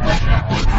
respuesta.